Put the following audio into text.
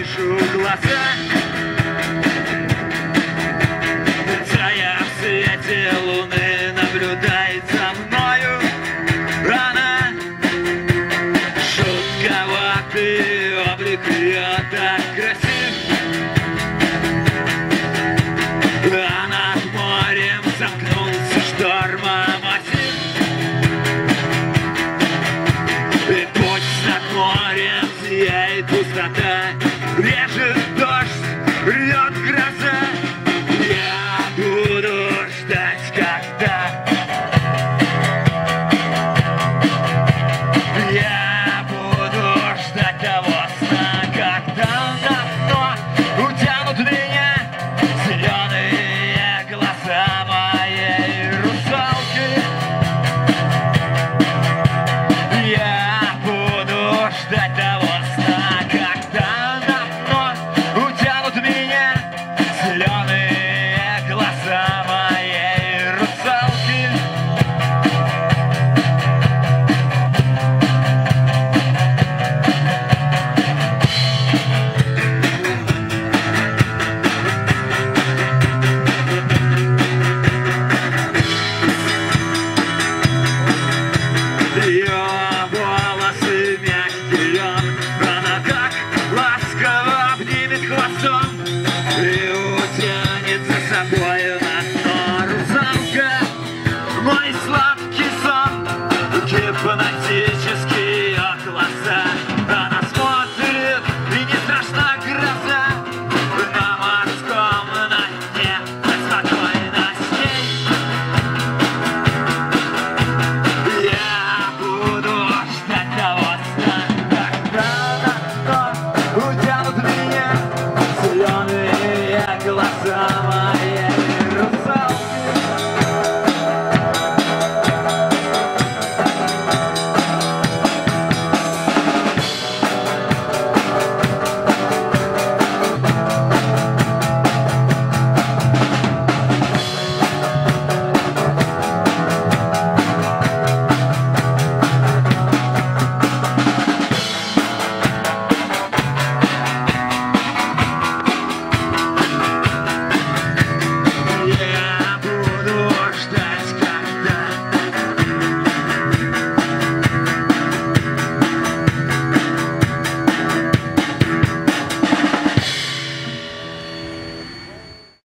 вижу глаза. Тая в свете луны наблюдает за мною. Она шутковатый облик ее так красив. А над морем замкнулся штормом осень. И пусть над морем сияет пустота, Режет дождь, рвет глазам.